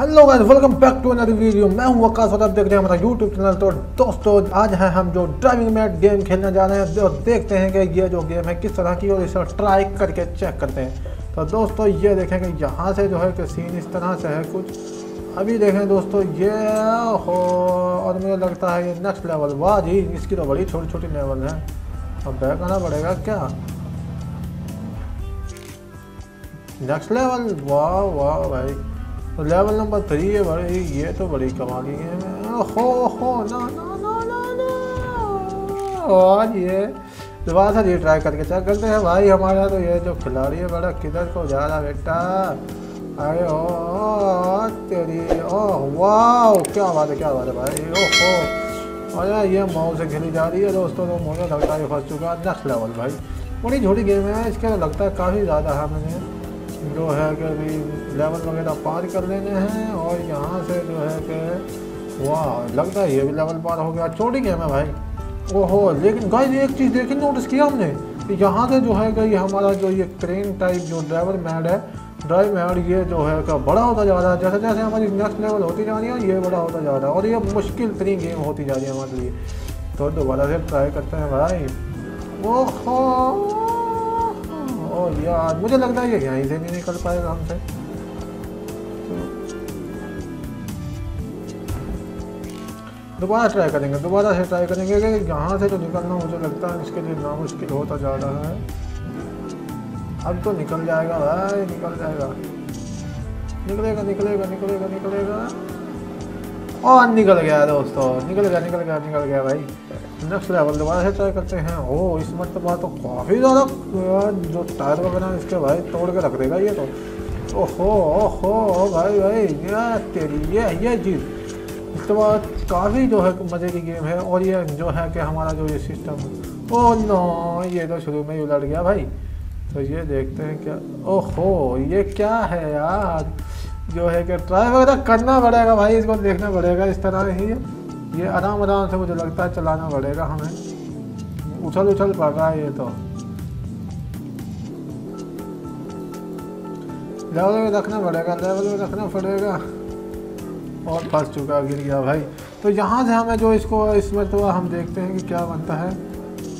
Hello guys welcome back to another video मैं हूँ वकास और आप देख रहे हैं हमारा यूट्यूब चैनल तो दोस्तों, आज है हम जो ड्राइविंग मैट गेम खेलने जा रहे हैं और देखते हैं कि ये जो गेम है किस तरह की और इसे ट्राई करके चेक करते हैं। तो दोस्तों, ये देखें कि यहाँ से जो है कि सीन इस तरह से है कुछ। अभी देखें दोस्तों, ये, हो, और मुझे लगता है ये नेक्स्ट लेवल वाह जी, इसकी तो बड़ी छोटी छोटी लेवल है। अब बैक आना पड़ेगा क्या? नेक्स्ट लेवल वाह वाह, भाई। तो लेवल नंबर थ्री है भाई ये तो बड़ी कमाल गेम है। हो हो, ना ना ना ना ना। और ये, दोबारा से ये ट्राई करके चेक करते हैं। भाई, हमारा तो ये जो खिलाड़ी है, बड़ा किधर को जा रहा बेटा? अरे, ओ, तेरी, ओ वाह क्या बात है, क्या बात है भाई। ओ, हो। अरे, ये माओ से खेली जा रही है दोस्तों तो मुझे लगता है फंस चुका नेक्स्ट लेवल भाई। बड़ी छोटी गेम है, इसके तो लगता है काफ़ी ज़्यादा है मैंने। जो है कि अभी लेवल वगैरह पार कर लेने हैं और यहाँ से जो है कि वाह, लगता है ये भी लेवल पार हो गया। चोटी गेम है भाई। ओहो, लेकिन गाइस एक चीज़ देखी नोटिस किया हमने कि यहाँ से जो है कि ये हमारा जो ये क्रेन टाइप जो ड्राइवर मैड है ड्राइव मैड ये जो है का बड़ा होता जा रहा है। जैसे जैसे हमारी नेक्स्ट लेवल होती जा रही है, ये बड़ा होता जा रहा है। और ये मुश्किल तरीन गेम होती जा रही है हमारे लिए। तो दोबारा से ट्राई करते हैं भाई। ओहो! यार मुझे लगता है ये यहीं से नहीं निकल पाएगा हमसे दोबारा ट्राई करेंगे, दोबारा से ट्राई करेंगे कि यहाँ से तो निकलना मुझे लगता है इसके लिए ना मुश्किल होता जा रहा है। अब तो निकल जाएगा भाई निकल जाएगा। निकलेगा निकलेगा निकलेगा निकलेगा। और निकल गया दोस्तों, निकल गया निकल गया निकल गया भाई। नेक्स्ट लेवल दोबारा से ट्राई करते हैं। ओ, इस मरतबा तो काफ़ी ज़्यादा जो टायर वगैरह इसके भाई, तोड़ के रख देगा ये तो। ओहो ओहो, भाई भाई ये तेरी, ये ये चीज़। इसके बाद काफ़ी जो है मज़े की गेम है, और ये जो है कि हमारा जो ये सिस्टम ओ नो, ये तो शुरू में ही उलट गया भाई। तो ये देखते हैं क्या, ओहो, ये क्या है यार? जो है कि ट्राई वगैरह करना पड़ेगा भाई, इसको देखना पड़ेगा, इस तरह ही ये आराम आराम से मुझे लगता है चलाना पड़ेगा हमें। उछल उछल पड़ रहा है ये तो। लेवल में रखना पड़ेगा लेवल में रखना पड़ेगा। और फंस चुका, गिर गया भाई। तो यहाँ से हमें जो इसको, इस मरतबा हम देखते हैं कि क्या बनता है।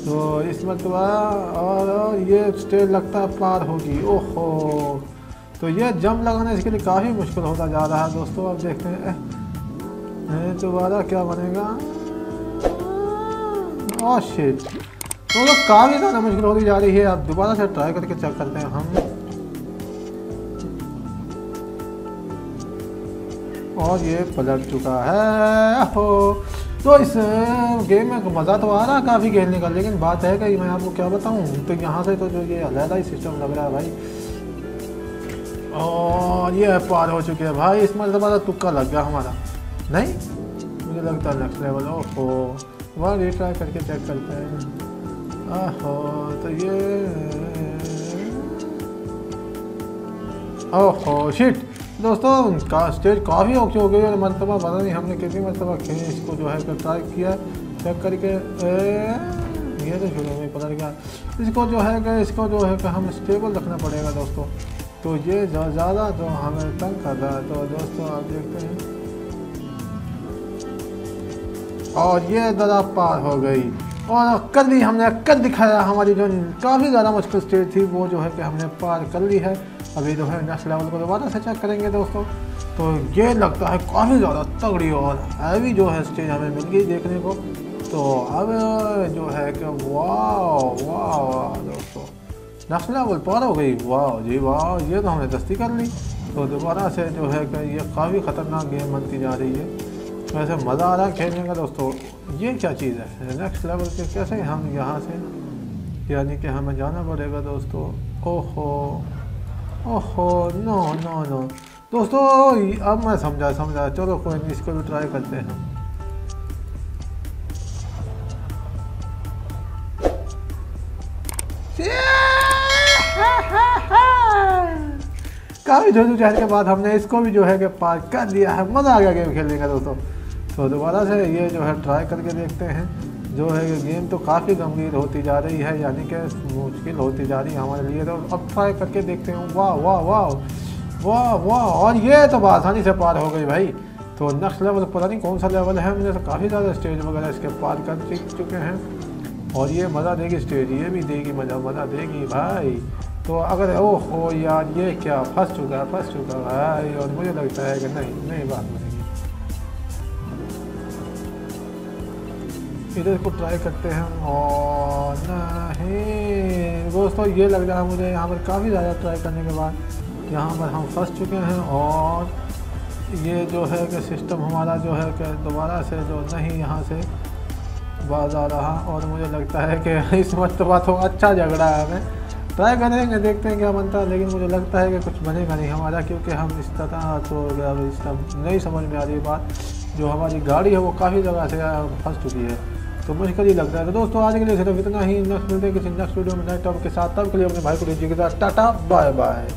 तो इस मरतबा, और ये स्टेज लगता पार होगी। ओहो! तो ये जम लगाना इसके लिए काफ़ी मुश्किल होता जा रहा है दोस्तों, अब देखते हैं। दोबारा क्या बनेगा? शिट तो लोग काफ़ी ज़्यादा मुश्किल होती जा रही है। अब दोबारा से ट्राई करके चेक करते हैं हम। और ये पलट चुका है। हो तो इस गेम में मज़ा तो आ रहा है काफ़ी खेलने का, लेकिन बात है कि मैं आपको क्या बताऊँ तो यहाँ से तो जो ये अलहदा ही सिस्टम लग रहा है भाई। और ये पार हो चुके हैं। भाई इसमें ज़बरदस्त तो तुक्का लग गया हमारा। नहीं? मुझे लगता है नेक्स्ट लेवल ओहो, वहाँ रिट्राई करके चेक करते हैं। आहो तो ये ओहो शिट दोस्तों का स्टेज काफ़ी ओके हो गई और मरतबा पता नहीं हमने कितनी मरतबा खेली इसको जो है ट्राई किया चेक करके ये तो शुरू में पता गया इसको जो है कि इसको जो है कि हम स्टेबल रखना पड़ेगा दोस्तों। तो ये ज़्यादा तो हमें तंग कर रहा है। तो दोस्तों, आप देखते हैं। और ये दरा पार हो गई। और कर ली हमने, कर दिखाया हमारी जो काफ़ी ज़्यादा मुश्किल स्टेज थी वो जो है कि हमने पार कर ली है। अभी जो है नेक्स्ट लेवल को दोबारा से चेक करेंगे दोस्तों। तो ये लगता है काफ़ी ज़्यादा तगड़ी और हैवी जो है स्टेज हमें मिल गई देखने को। तो अब जो है कि वाह वाह लेवल पार हो गई वाह जी वाह ये तो हमने दस्ती कर ली। तो दोबारा से जो है कि ये काफ़ी ख़तरनाक गेम बनती जा रही है। वैसे मज़ा आ रहा है खेलने का दोस्तों। ये क्या चीज़ है? नेक्स्ट लेवल के कैसे हम यहाँ से, यानी कि हमें जाना पड़ेगा दोस्तों? ओहो ओहो नो नो नो दोस्तों, अब मैं समझा समझा। चलो, कोई नहीं, इसको भी ट्राई करते हैं। काफ़ी जो जद्दोजहद के बाद हमने इसको भी जो है कि पार कर दिया है। मज़ा आ गया गेम खेलने का दोस्तों। तो दोबारा से ये जो है ट्राई करके देखते हैं। जो है कि गेम तो काफ़ी गंभीर होती जा रही है, यानी कि मुश्किल होती जा रही है हमारे लिए। तो अब ट्राई करके देखते हैं। वाह वाह वाह वाह वाह, और ये तो आसानी से पार हो गई भाई। तो नेक्स्ट लेवल पता नहीं कौन सा लेवल है। मुझे तो काफ़ी ज़्यादा स्टेज वगैरह इसके पार कर चुके हैं। और ये मज़ा देगी स्टेज, ये भी देगी मज़ा मज़ा देगी भाई। तो अगर ओ हो यार, ये क्या, फंस चुका फंस चुका भाई, और मुझे लगता है कि नहीं नहीं बात बनेगी। इधर को ट्राई करते हैं, और नहीं। दोस्तों, ये लग रहा है मुझे, यहाँ पर काफ़ी ज़्यादा ट्राई करने के बाद यहाँ पर हम फंस चुके हैं, और ये जो है कि सिस्टम हमारा जो है कि दोबारा से जो नहीं, यहाँ से बाज आ रहा और मुझे लगता है कि इस वक्त तो अच्छा झगड़ा है। हमें ट्राई करेंगे, देखते हैं क्या बनता है, लेकिन मुझे लगता है कि कुछ बनेगा नहीं हमारा, क्योंकि हम इस तरह तो इस नहीं समझ में आ रही बात। जो हमारी गाड़ी है, वो काफ़ी जगह से फंस चुकी है। तो मुश्किल ही लग रहा है। तो दोस्तों, आज के लिए सिर्फ़ इतना ही। नेक्स्ट मिलते हैं किसी नेक्स्ट वीडियो में नए टॉप के साथ। तब के लिए अपने भाई को लीजिए टाटा बाय बाय